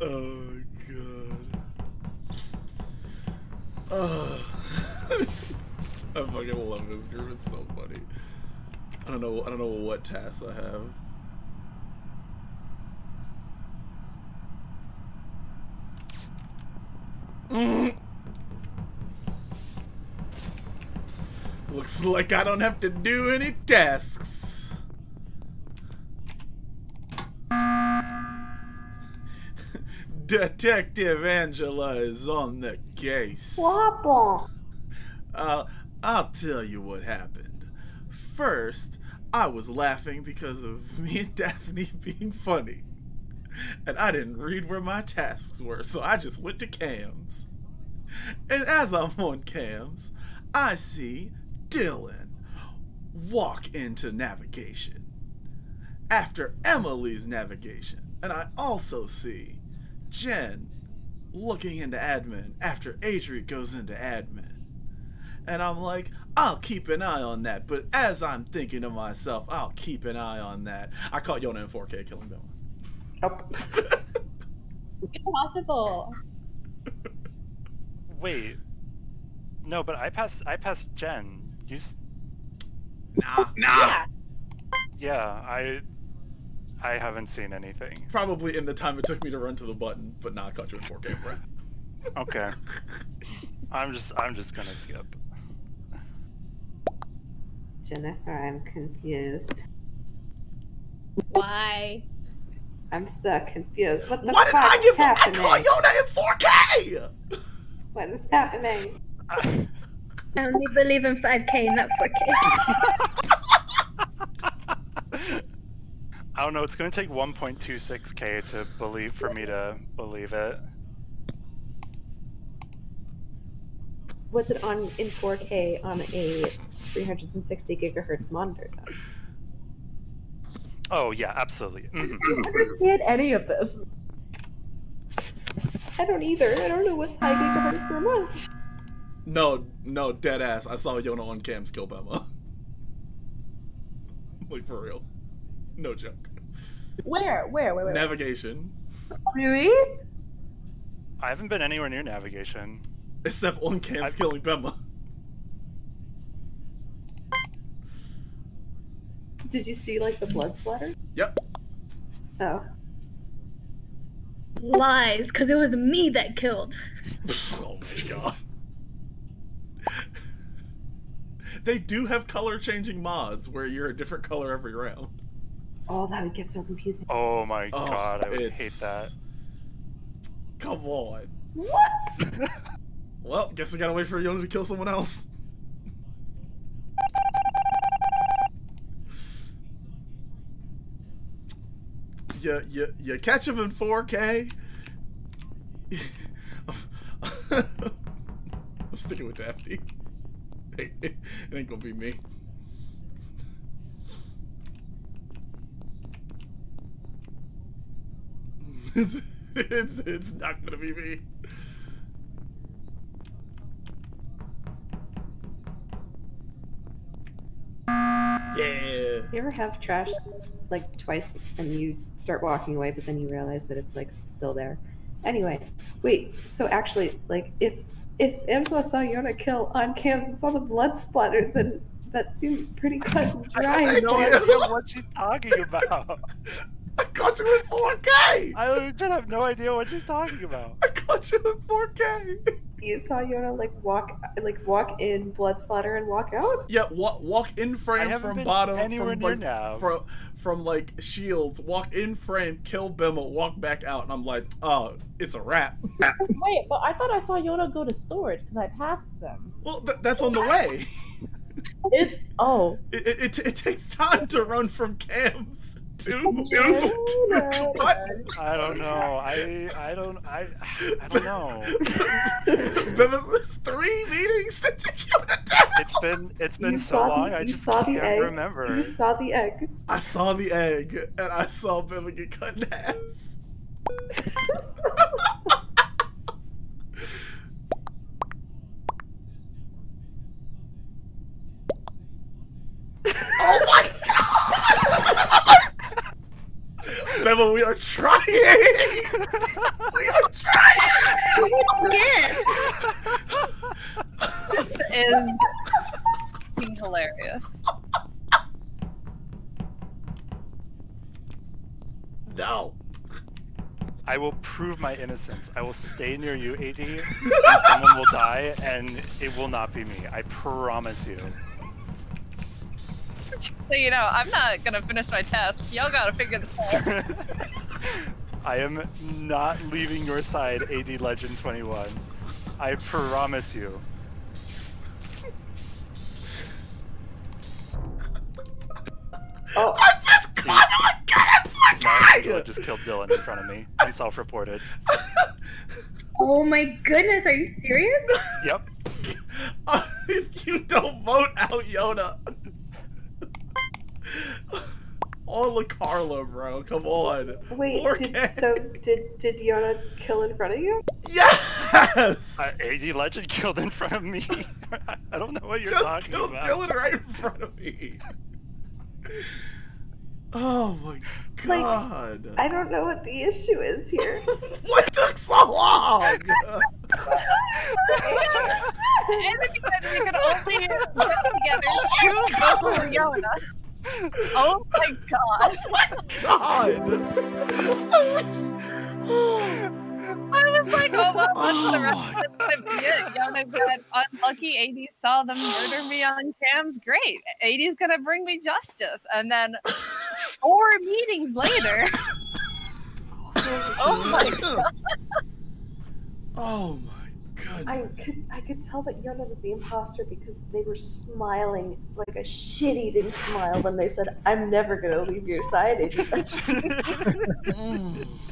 Oh god. Oh. I fucking love this group. It's so funny. I don't know. I don't know what tasks I have. Looks like I don't have to do any tasks. Detective Angela is on the case. Uh, I'll tell you what happened. First, I was laughing because of me and Daphne being funny. And I didn't read where my tasks were, so I just went to cams. And as I'm on cams, I see Dylan walk into navigation. After Emily's navigation, and I also see Jenn looking into admin after Adri goes into admin. And I'm like, I'll keep an eye on that. But as I'm thinking to myself, I'll keep an eye on that. I caught Yonah in 4K killing Bill. Nope. Impossible. Wait. No, but I passed. I passed Jenn. You. s- Nah, nah. Yeah, I. I haven't seen anything. Probably in the time it took me to run to the button, but not I caught you in 4K, bro. Okay. I'm just. I'm just gonna skip. Jennifer, I'm confused. Why? I'm so confused. What the Why did fuck I is give I happening? caught Yonah in 4K? What is happening? I I only believe in 5k, not 4k. don't know. It's gonna take 1.26k to believe for me to believe it. Was it on in 4K on a 360 gigahertz monitor? Though? Oh yeah, absolutely. Mhm. don't understand any of this. I don't either. I don't know what's high gigahertz per month. No, no, dead ass. I saw Yonah on cams kill Bema. like for real. No joke. Where? Where? Where? Where? Navigation. Really? I haven't been anywhere near navigation. Except on cams I- killing Bema. Did you see like the blood splatter? Yep. Oh. Lies, because it was me that killed. oh my god. they do have color changing mods where you're a different color every round. Oh, that would get so confusing. Oh my Oh, god, I would hate that. Come on. What? Well, guess we gotta wait for Yonah to kill someone else. You, you, you catch him in 4K. I'm sticking with Daphne. It, it, it ain't gonna be me. It's, it's, it's not gonna be me. Yeah. You ever have trash like twice and you start walking away, but then you realize that it's like still there? Anyway, wait. So actually, like if if Angela saw Yonah kill on cam and saw the blood splatter, then that seems pretty cut and I dry. have no idea what she's talking about. I caught you in 4K! I legit have no idea what she's talking about. I caught you in 4K! You saw Yonah like walk like walk in blood splatter and walk out. Yeah, walk, walk in frame from been bottom, anywhere from near like, nav. From, from like shields, walk in frame, kill Bema, walk back out, and I'm like, oh, it's a wrap. Wait, but I thought I saw Yonah go to storage because I passed them. Well, th- that's on the way. It, oh. It, it, it, it takes time to run from cams to. no, What? I don't know. I I don't I I don't know. there was three meetings to take you to death. It's been it's been You so saw the- long. I just saw the can't egg. remember. You saw the egg. I saw the egg, and I saw Bema get cut in half. Bevel, we are trying. we are trying. this is hilarious. No. I will prove my innocence. I will stay near you, AD. someone will die, and it will not be me. I promise you. So you know, I'm not gonna finish my test. Y'all gotta figure this out. I am not leaving your side, AD Legend 21. I promise you. Oh, I just got him again! Oh no, Fuck Angela just killed Dylan in front of me and self-reported. Oh my goodness, are you serious? Yep. if you don't vote out Yonah. All of Carlo, bro. Come on. wait. Did, so did did Yonah kill in front of you? Yes! Uh, AD Legend killed in front of me. I don't know what you're Just talking killed about. Dylan right in front of me. Oh my Like, god. I don't know what the issue is here. what took so long? and we could only get together to vote for Yonah. Oh my god. Oh god. I was- I was like, oh well, that's the rest Oh. of it's gonna be it. Yonah got unlucky. AD saw them murder me on cams. Great. AD's gonna bring me justice. And then four meetings later. Oh, oh my god. Oh my I could I could tell that Yonah was the imposter because they were smiling like a shit-eating smile when they said, "I'm never gonna leave your side." It's-.